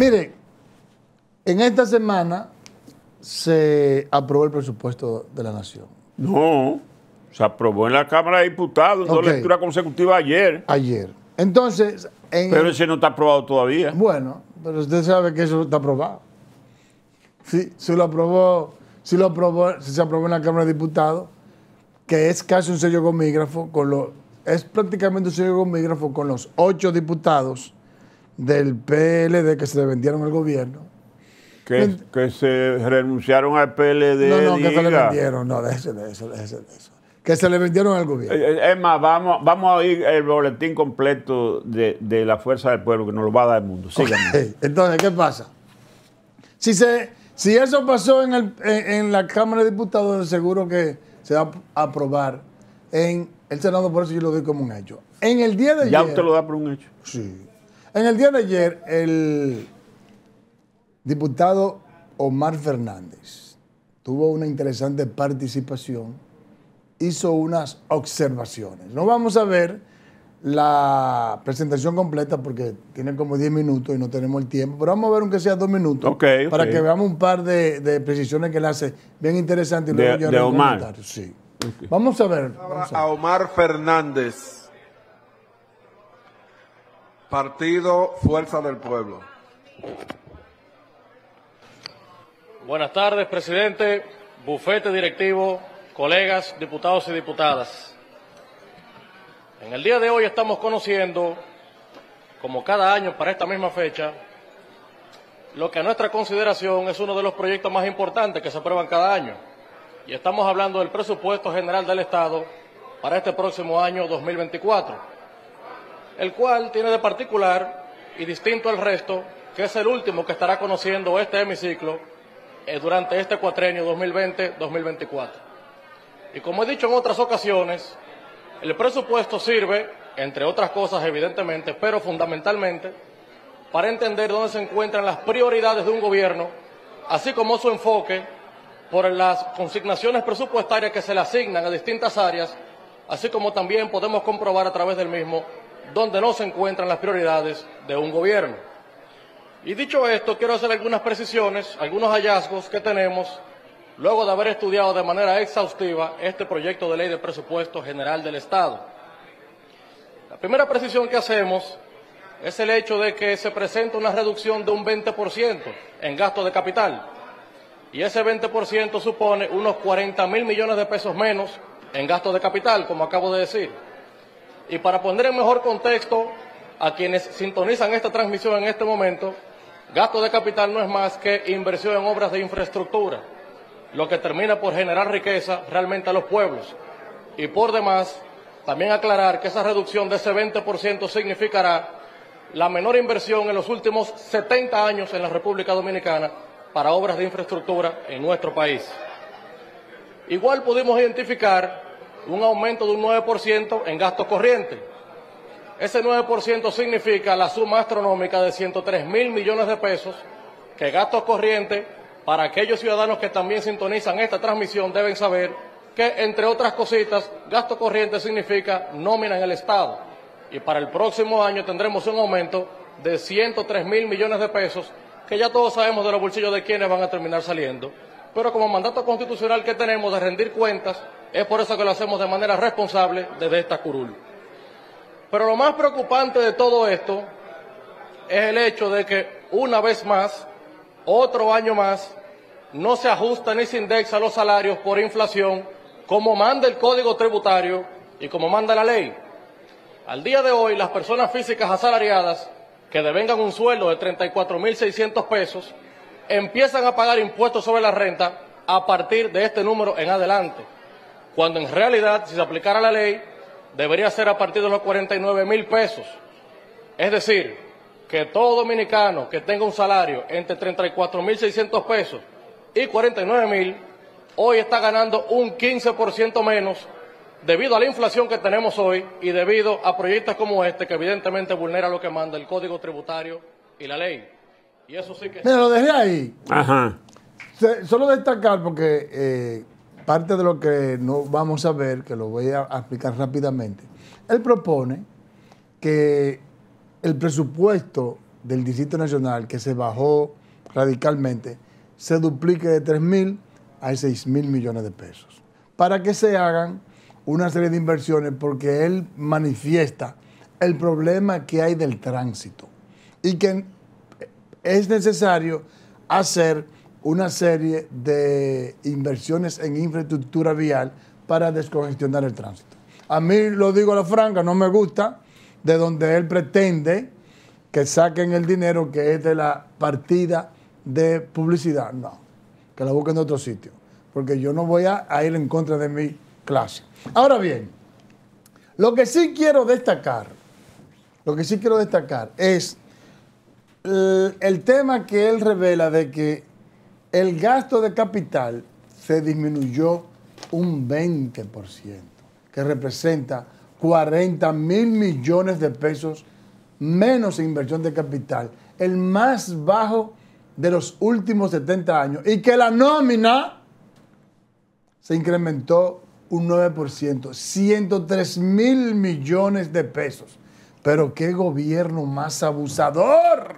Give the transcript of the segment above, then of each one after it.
Mire, en esta semana se aprobó el presupuesto de la Nación. No, se aprobó en la Cámara de Diputados, en Ok. dos lecturas consecutivas ayer, Ayer. Entonces, en pero ese no está aprobado todavía. bueno, pero usted sabe que eso está aprobado. Sí, se lo aprobó, si lo aprobó, si se aprobó en la Cámara de Diputados, que es casi un sello gomígrafo con los, es prácticamente un sello gomígrafo con los ocho diputados del PLD que se le vendieron al gobierno. Que, que se renunciaron al PLD. No, no, que se le vendieron, no, déjese de eso, déjese de eso. Que se le vendieron al gobierno. Eh, eh, Es más, vamos, vamos a oír el boletín completo de, de la Fuerza del Pueblo que nos lo va a dar el mundo. Síganme. Entonces, ¿qué pasa? Si, se, si eso pasó en, el- en- en la Cámara de Diputados, seguro que se va a aprobar en el Senado, por eso yo lo doy como un hecho. En el día de Ya ayer. usted lo da por un hecho. Sí. En el día de ayer, el diputado Omar Fernández tuvo una interesante participación, hizo unas observaciones. No vamos a ver la presentación completa porque tiene como 10 minutos y no tenemos el tiempo, pero vamos a ver aunque sea dos minutos para que veamos un par de, de precisiones que le hace bien interesante. Y De- luego yo de haré un Omar. Sí. Vamos a ver. vamos a ver. a Omar Fernández. Partido Fuerza del Pueblo. Buenas tardes, presidente, bufete directivo, colegas, diputados y diputadas. En el día de hoy estamos conociendo, como cada año para esta misma fecha, lo que a nuestra consideración es uno de los proyectos más importantes que se aprueban cada año. Y estamos hablando del presupuesto general del Estado para este próximo año 2024, el cual tiene de particular y distinto al resto, que es el último que estará conociendo este hemiciclo eh, durante este cuatrenio 2020-2024. Y como he dicho en otras ocasiones, el presupuesto sirve, entre otras cosas evidentemente, pero fundamentalmente, para entender dónde se encuentran las prioridades de un gobierno, así como su enfoque por las consignaciones presupuestarias que se le asignan a distintas áreas, así como también podemos comprobar a través del mismo dónde no se encuentran las prioridades de un gobierno. Y dicho esto, quiero hacer algunas precisiones, algunos hallazgos que tenemos luego de haber estudiado de manera exhaustiva este proyecto de ley de presupuesto general del Estado. La primera precisión que hacemos es el hecho de que se presenta una reducción de un 20% en gasto de capital. Y ese 20% supone unos 40 mil millones de pesos menos en gasto de capital, como acabo de decir. Y para poner en mejor contexto a quienes sintonizan esta transmisión en este momento, gasto de capital no es más que inversión en obras de infraestructura, lo que termina por generar riqueza realmente a los pueblos. Y por demás, también aclarar que esa reducción de ese 20% significará la menor inversión en los últimos 70 años en la República Dominicana para obras de infraestructura en nuestro país. Igual pudimos identificar un aumento de un 9% en gasto corriente. Ese 9% significa la suma astronómica de 103 mil millones de pesos que gasto corriente, para aquellos ciudadanos que también sintonizan esta transmisión, deben saber que, entre otras cositas, gasto corriente significa nómina en el Estado. Y para el próximo año tendremos un aumento de 103 mil millones de pesos, que ya todos sabemos de los bolsillos de quienes van a terminar saliendo. Pero como mandato constitucional que tenemos de rendir cuentas, es por eso que lo hacemos de manera responsable desde esta curul. Pero lo más preocupante de todo esto es el hecho de que una vez más, otro año más, no se ajusta ni se indexa los salarios por inflación como manda el Código Tributario y como manda la ley. Al día de hoy, las personas físicas asalariadas que devengan un sueldo de 34.600 pesos empiezan a pagar impuestos sobre la renta a partir de este número en adelante, cuando en realidad, si se aplicara la ley, debería ser a partir de los 49 mil pesos. Es decir, que todo dominicano que tenga un salario entre 34.600 pesos y 49 mil, hoy está ganando un 15% menos debido a la inflación que tenemos hoy y debido a proyectos como este que evidentemente vulnera lo que manda el Código Tributario y la ley. Y eso sí que... Mira, lo dejé ahí. Ajá. Se- Solo destacar porque eh, parte de lo que no vamos a ver, que lo voy a, explicar rápidamente, él propone que el presupuesto del Distrito Nacional, que se bajó radicalmente, se duplique de 3 mil a 6 mil millones de pesos. Para que se hagan una serie de inversiones, porque él manifiesta el problema que hay del tránsito y que es necesario hacer una serie de inversiones en infraestructura vial para descongestionar el tránsito. A mí, lo digo a la franca, no me gusta de donde él pretende que saquen el dinero que es de la partida de publicidad. No, que la busquen en otro sitio, porque yo no voy a, ir en contra de mi clase. Ahora bien, lo que sí quiero destacar, lo que sí quiero destacar es el tema que él revela de que el gasto de capital se disminuyó un 20%, que representa 40 mil millones de pesos menos en inversión de capital, el más bajo de los últimos 70 años, y que la nómina se incrementó un 9%, 103 mil millones de pesos. Pero qué gobierno más abusador.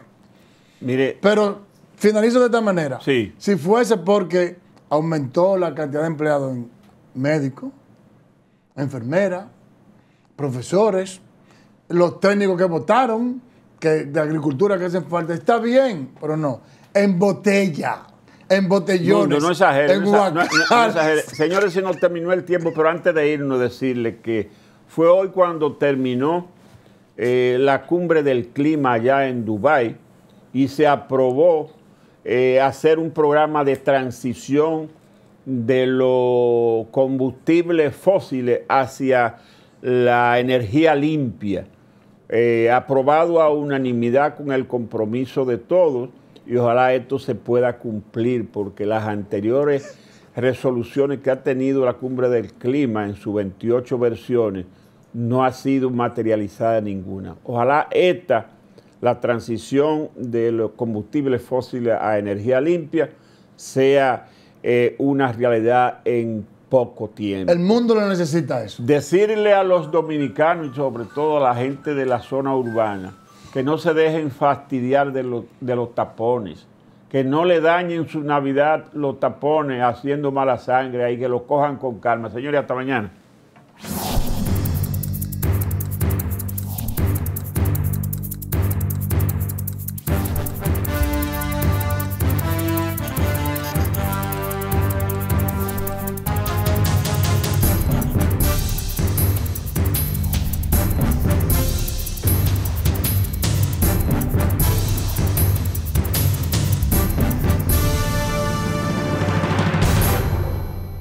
Mire, Pero finalizo de esta manera. Sí. Si fuese porque aumentó la cantidad de empleados en médicos, enfermeras, profesores, los técnicos que votaron, que de agricultura que hacen falta, está bien, pero no. En botella, en botellones, no, no exagere, en no, exa- no- no- no guacales. exagere. Señores, se nos terminó el tiempo, pero antes de irnos, decirle que fue hoy cuando terminó eh, la cumbre del clima allá en Dubái y se aprobó eh, hacer un programa de transición de los combustibles fósiles hacia la energía limpia, eh, aprobado a unanimidad con el compromiso de todos y ojalá esto se pueda cumplir porque las anteriores resoluciones que ha tenido la cumbre del clima en sus 28 versiones no ha sido materializada ninguna. Ojalá esta, la transición de los combustibles fósiles a energía limpia, sea eh, una realidad en poco tiempo El mundo lo necesita eso. decirle a los dominicanos y sobre todo a la gente de la zona urbana que no se dejen fastidiar de, los- de los tapones, que no le dañen su Navidad los tapones haciendo mala sangre y que lo cojan con calma. Señores, hasta mañana.